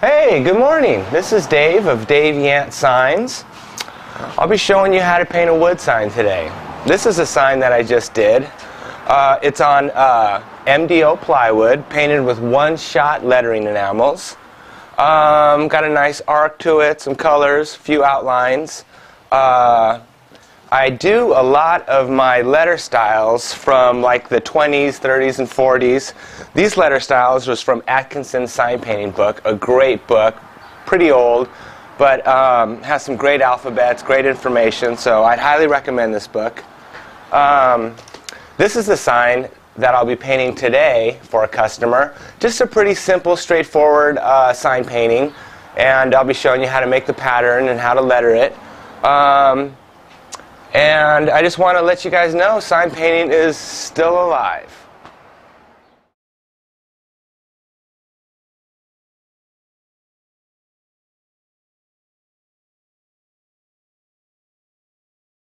Hey, good morning. This is Dave of Dave Yant Signs. I'll be showing you how to paint a wood sign today. This is a sign that I just did. Uh, it's on uh, MDO plywood, painted with one-shot lettering enamels. Um, got a nice arc to it, some colors, few outlines. Uh, I do a lot of my letter styles from like the 20s, 30s, and 40s. These letter styles was from Atkinson Sign Painting Book, a great book, pretty old, but um, has some great alphabets, great information, so I'd highly recommend this book. Um, this is the sign that I'll be painting today for a customer. Just a pretty simple, straightforward uh, sign painting, and I'll be showing you how to make the pattern and how to letter it. Um, and I just want to let you guys know sign painting is still alive.